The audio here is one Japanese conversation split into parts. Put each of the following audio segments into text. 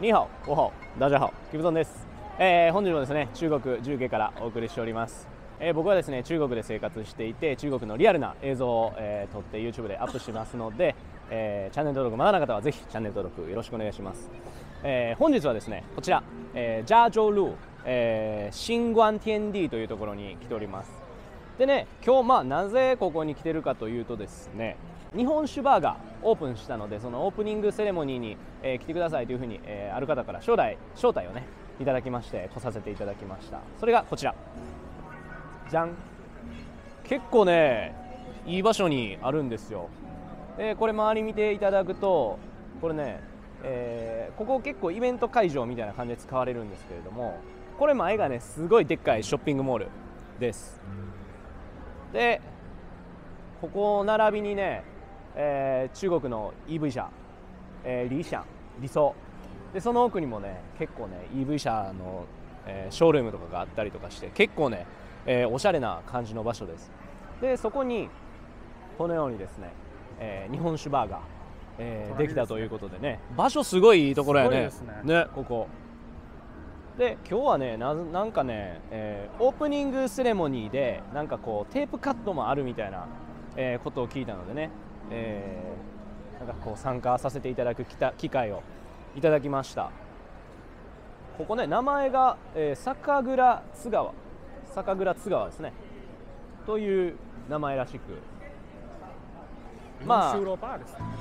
ニーハオ、オハオ、ダジャハオ、キムトンです、えー本日もですね中国重慶からお送りしております、えー僕はですね中国で生活していて中国のリアルな映像を、えー撮って YouTube でアップしますので、えーチャンネル登録まだの方はぜひチャンネル登録よろしくお願いします、えー本日はですねこちら、えー、ジャージョールー、えー、新冠天地というところに来ております。でね今日まあなぜここに来てるかというとですね日本酒バーがオープンしたのでそのオープニングセレモニーに、えー来てくださいというふうに、えーある方から招待招待をねいただきまして来させていただきました。それがこちら。じゃん。結構ねいい場所にあるんですよ。でこれ周り見ていただくとこれね、えーここ結構イベント会場みたいな感じで使われるんですけれどもこれ前がねすごいでっかいショッピングモールです。でここ並びにね、えー中国の EV 車、えー、理想理想でその奥にもね結構ね EV 車の、えーショールームとかがあったりとかして結構ね、えーおしゃれな感じの場所です。でそこにこのようにですね、えー日本酒バーが、えーできたということでね場所すごいいいところやね。すごいですね。ここ。で今日はねななんかね、えーオープニングセレモニーでなんかこうテープカットもあるみたいな、えーことを聞いたのでね、えーなんかこう参加させていただく機会をいただきました。ここね名前が、えー酒蔵津川。酒蔵津川ですね。という名前らしく。まあ。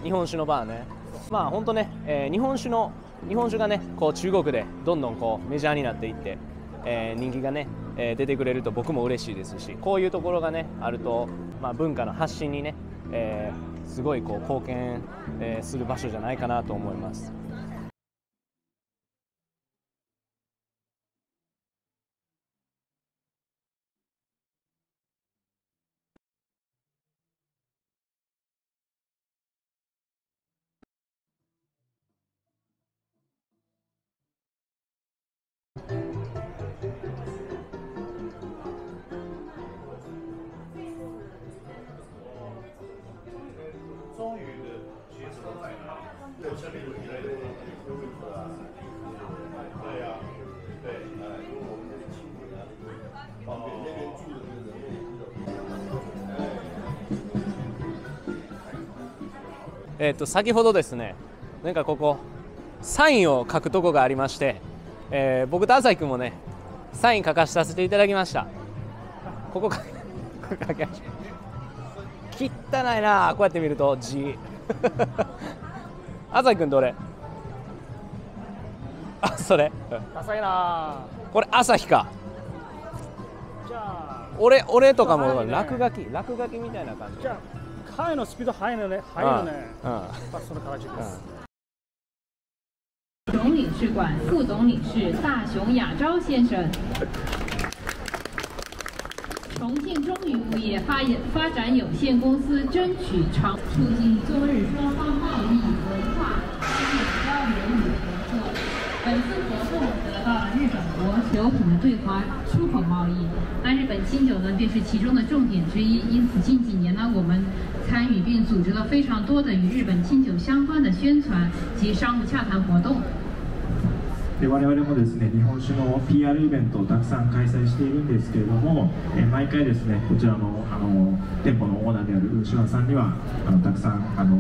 日本酒のバーね。まあ本当ね、えー日本酒の日本酒がねこう中国でどんどんこうメジャーになっていって、えー人気がね、えー出てくれると僕も嬉しいですしこういうところがねあると、まあ、文化の発信にね、えーすごいこう貢献、する場所じゃないかなと思います。对，呀、对，哎，因为我们这里亲戚啊，旁边那边住的那个えー、と先ほどですねなんかここサインを書くとこがありまして、えー僕と朝日君もねサイン書かさせていただきました。ここ書き書きました汚いなこうやって見ると字。朝日君どれあそれ？うん浅いな。これ朝日か。ぁじゃあ、俺俺とかも落書き落書きみたいな感じ。じゃあ、彼のスピード速いのね、速いのね。うん。うんまあ、その形です。总领事馆副总领事大熊亚昭先生。重庆中宇物业发发展有限公司争取长促进中日双方贸易、文化事业交流与合作。本次活动得到了日本国酒品的对华出口贸易，那日本清酒呢便是其中的重点之一。因此近几年呢，我们参与并组织了非常多的与日本清酒相关的宣传及商务洽谈活动。我々もですね、日本酒の PR イベントをたくさん開催しているんですけれども、え毎回ですね、こちらのあの店舗のオーナーである牛丸さんにはあのたくさんあの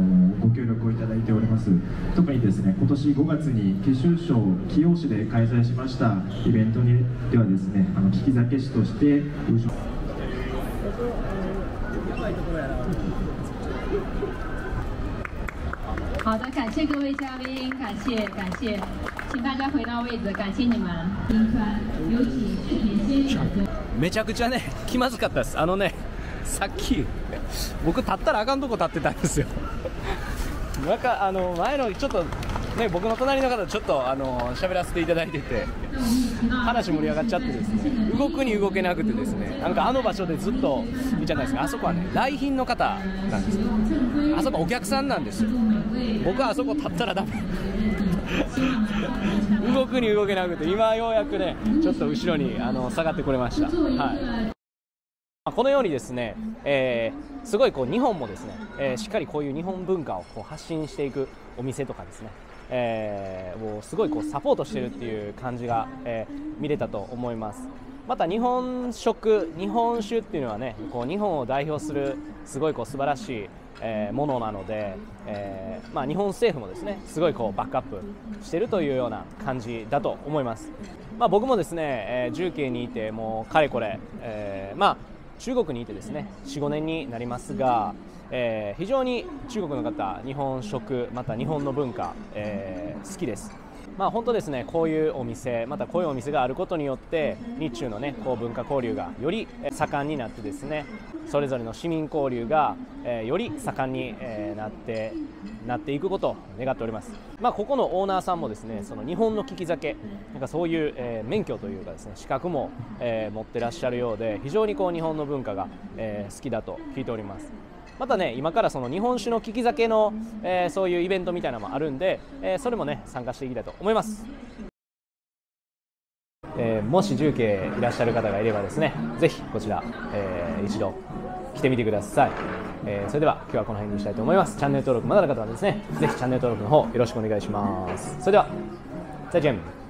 ます特にですね今年5月に貴州省貴陽市で開催しましたイベントにではですねあの利き酒師としてウシワ好的，感谢各位嘉宾，感谢感谢，请大家回到位置，感谢你们。冰川，有请视频先生。めちゃくちゃね気まずかったですあのねさっき僕立ったらあかんとこ立ってたんですよあの前のちょっとね僕の隣の方ちょっとあの喋らせていただいてて話盛り上がっちゃってですね動くに動けなくてですねなんかあの場所でずっと見ちゃったんですがあそこはね来賓の方なんですよ。あそこお客さんなんですよ。僕はあそこ立ったらダメ。動くに動けなくて今ようやくねちょっと後ろにあの下がってこれました、はい。このようにですね、えーすごいこう日本もですね、えーしっかりこういう日本文化をこう発信していくお店とかですね、えー、をすごいこうサポートしてるっていう感じが、えー、見れたと思います。また日本食日本酒っていうのはねこう日本を代表するすごいこう素晴らしいえー、ものなので、えーまあ、日本政府もですねすごいこうバックアップしてるというような感じだと思います、まあ、僕もですね、えー、重慶にいてもうかれこれ、えまあ、中国にいてですね45年になりますが、えー、非常に中国の方日本食また日本の文化、えー、好きです。まあ、本当ですねこういうお店またこういうお店があることによって日中の、ね、こう文化交流がより盛んになってですねそれぞれの市民交流が、え、より盛んに、え、なってなっていくことを願っております、まあ、ここのオーナーさんもですねその日本の利き酒なんかそういう、え、免許というかですね資格も、え、持ってらっしゃるようで非常にこう日本の文化が、え、好きだと聞いております。またね今からその日本酒の利き酒の、えー、そういうイベントみたいなのもあるんで、えー、それもね参加していきたいと思います、えー、もし重慶いらっしゃる方がいればですねぜひこちら、えー、一度来てみてください、えー、それでは今日はこの辺にしたいと思います。チャンネル登録まだの方はですねぜひチャンネル登録の方よろしくお願いします。それでは再见。